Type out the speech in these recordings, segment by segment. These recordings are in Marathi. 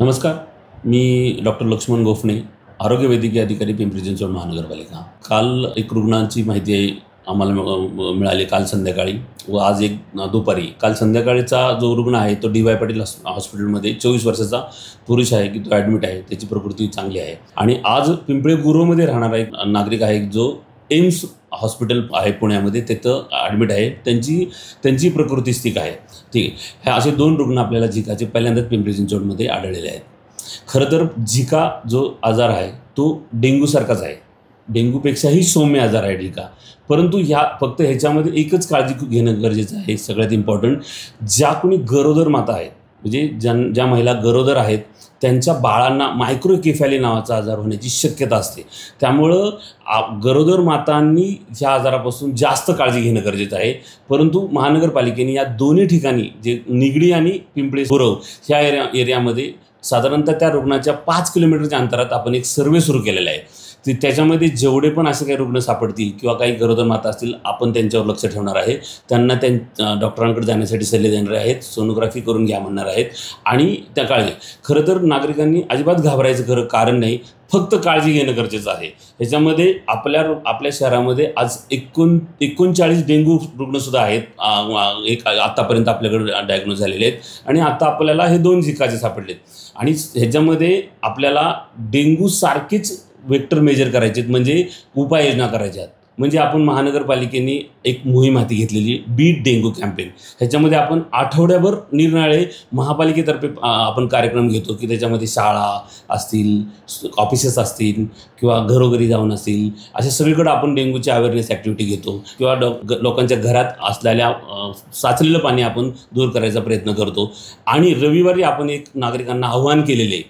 नमस्कार मी डॉक्टर लक्ष्मण गोफणे आरोग्य वैद्यकीय अधिकारी पिंपरी चिंचवड महानगरपालिका. काल एक रुग्णांची माहिती आम्हाला मिळाली काल संध्याकाळी व आज एक दुपारी. काल संध्याकाळीचा जो रुग्ण आहे तो डी वाय पाटील हॉस्पिटलमध्ये चोवीस वर्षाचा पुरुष आहे की तो ॲडमिट आहे त्याची प्रकृती चांगली आहे. आणि आज पिंपळे गुरुमध्ये राहणारा एक नागरिक आहे जो एम्स हॉस्पिटल आहे पुण्यामध्ये तिथं ॲडमिट आहे. त्यांची त्यांची प्रकृती स्थिक आहे. ठीक आहे. ह्या असे दोन रुग्ण आपल्याला झिकाचे पहिल्यांदाच पिंपरी चिंचवडमध्ये आढळलेले आहेत. खरं तर झिका जो आजार आहे तो डेंग्यूसारखाच आहे. डेंग्यूपेक्षाही सौम्य आजार आहे झिका. परंतु ह्या फक्त ह्याच्यामध्ये एकच काळजी घेणं गरजेचं आहे सगळ्यात इम्पॉर्टंट ज्या कोणी गरोदर माता आहेत म्हणजे ज्या ज्या महिला गरोदर आहेत त्यांच्या बाळांना मायक्रोकेफॅली नावाचा आजार होण्याची शक्यता असते. त्यामुळं आ गरोदर मातांनी ह्या आजारापासून जास्त काळजी घेणं गरजेचं आहे. परंतु महानगरपालिकेने या दोन्ही ठिकाणी जे निगडी आणि पिंपळे गुरव ह्या एरिया एरियामध्ये साधारणतः त्या रुग्णाच्या पाच किलोमीटरच्या अंतरात आपण एक सर्वे सुरू केलेला आहे. ती त्याच्यामध्ये जेवढे पण असे काही रुग्ण सापडतील किंवा काही गरोदर माता असतील आपण त्यांच्यावर लक्ष ठेवणार आहे. त्यांना त्यां डॉक्टरांकडे जाण्यासाठी सल्ले देणार आहेत सोनोग्राफी करून घ्या म्हणणार आहेत. आणि त्या काळजी खरं तर नागरिकांनी अजिबात घाबरायचं खरं कारण नाही फक्त काळजी घेणं गरजेचं आहे. ह्याच्यामध्ये आपल्या आपल्या शहरामध्ये आज एकोण एकोणचाळीस डेंग्यू रुग्णसुद्धा आहेत एक आत्तापर्यंत आपल्याकडे डायग्नोज झालेले आहेत. आणि आता आपल्याला हे दोन झिकाचे सापडलेत. आणि ह्याच्यामध्ये आपल्याला डेंग्यू सारखीच वेक्टर मेजर करायचे आहेत म्हणजे उपाययोजना करायच्या आहेत म्हणजे आपण महानगरपालिकेने एक मोहीम हाती घेतलेली बीट डेंगू कॅम्पेन ह्याच्यामध्ये आपण आठवड्याभर निरनिराळे महापालिकेतर्फे आपण कार्यक्रम घेतो की त्याच्यामध्ये शाळा असतील ऑफिसेस असतील किंवा घरोघरी जाऊन असतील अशा सगळीकडे आपण डेंग्यूची अवेअरनेस ॲक्टिव्हिटी घेतो. किंवा लोकांच्या घरात असलेल्या साचलेलं पाणी आपण दूर करायचा प्रयत्न करतो. आणि रविवारी आपण एक नागरिकांना आव्हान केलेले आहे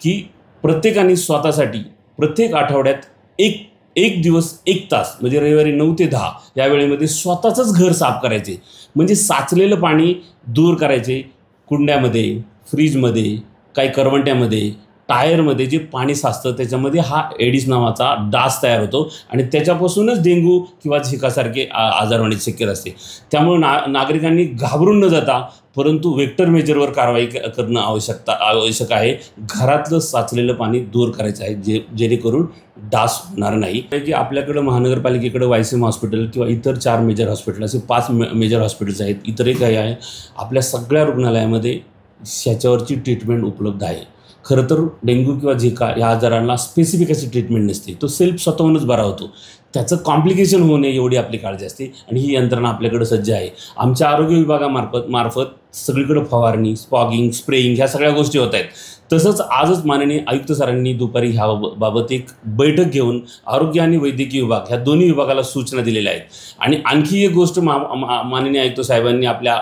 की प्रत्येकाने स्वतःसाठी प्रत्येक आठवड्यात एक एक दिवस एक तास म्हणजे रविवारी नऊ ते दहा या वेळेमध्ये स्वतःचंच घर साफ करायचे. म्हणजे साचलेलं पाणी दूर करायचे. कुंड्यामध्ये फ्रीजमध्ये काही करवंट्यामध्ये टायरमध्ये जे पाणी साचतं त्याच्यामध्ये हा एडिस नावाचा डास तयार होतो. आणि त्याच्यापासूनच डेंग्यू किंवा झिकासारखे आजार होण्याची शक्यता असते. त्यामुळे ना नागरिकांनी घाबरून न जाता परंतु वेक्टर मेजरवर कारवाई क- करणं आवश्यकता आवश्यक आहे. घरातलं साचलेलं पाणी दूर करायचं आहे जे जेणेकरून डास होणार नाही. की आपल्याकडं महानगरपालिकेकडं वायसीम हॉस्पिटल किंवा इतर चार मेजर हॉस्पिटल असे पाच मे मेजर हॉस्पिटल्स आहेत. इतरही काही आहे. आपल्या सगळ्या रुग्णालयामध्ये ह्याच्यावरची ट्रीटमेंट उपलब्ध आहे. खरं तर डेंग्यू किंवा झिका या आजारांना स्पेसिफिक अशी ट्रीटमेंट नसते. तो सेल्फ स्वतःहूनच बरा होतो. त्याचं कॉम्प्लिकेशन होऊ नये एवढी आपली काळजी असते आणि ही यंत्रणा आपल्याकडे सज्ज आहे. आमच्या आरोग्य विभागामार्फत मार्फत सगळीकडं फवारणी स्पॉगिंग स्प्रेइंग ह्या सगळ्या गोष्टी होत आहेत. तसंच आजच माननीय आयुक्त सरांनी दुपारी ह्या बाब- बाबत एक बैठक घेऊन आरोग्य आणि वैद्यकीय विभाग ह्या दोन्ही विभागाला सूचना दिलेल्या आहेत. आणि आणखी एक गोष्ट मा माननीय आयुक्त साहेबांनी आपल्या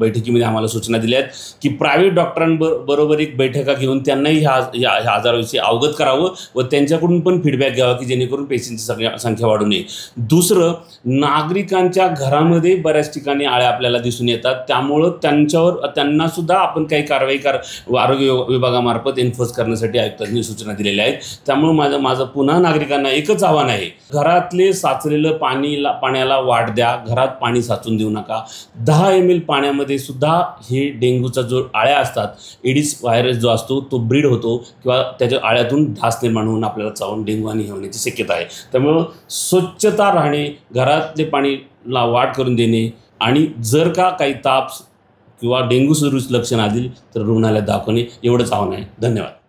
बैठकीमध्ये आम्हाला सूचना दिल्या आहेत की प्रायव्हेट डॉक्टरांबर बरोबर एक बैठका घेऊन त्यांनाही ह्या ह्या ह्या आजाराविषयी अवगत करावं व त्यांच्याकडून पण फीडबॅक घ्यावा की जेणेकरून पेशंटची सगळ्या संख्या वाढू नये. दुसरं नागरिकांच्या घरामध्ये बऱ्याच ठिकाणी आळ्या आपल्याला दिसून येतात. त्यामुळं त्यांच्या त्यांच्यावर त्यांना सुद्धा आपण काही कारवाई कर आरोग्य विभागामार्फत एन्फोर्स करण्यासाठी आयुक्तांनी सूचना दिलेल्या आहेत. त्यामुळं माझं माझं पुन्हा नागरिकांना एकच आव्हान आहे. घरातले साचलेलं पाणीला पाण्याला वाट द्या. घरात पाणी साचून देऊ नका. दहा एम एल पाण्यामध्ये सुद्धा हे डेंग्यूचा जो आळ्या असतात एडिस व्हायरस जो असतो तो ब्रीड होतो किंवा त्याच्या आळ्यातून ढास निर्माण होऊन आपल्याला चावून डेंग्यू आणि हे होण्याची शक्यता आहे. त्यामुळं स्वच्छता राहणे घरातले पाणीला वाट करून देणे आणि जर का काही ताप किंवा डेंग्यू सदृश लक्षण आली तर रुग्णालयात दाखवणे एवढंच आव्हान आहे. धन्यवाद.